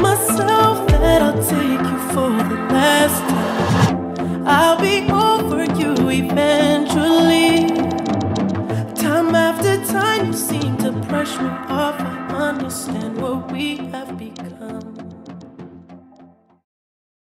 myself that I'll take you for the last time. I'll be over you eventually. Time after time, you seem to brush me off. I understand.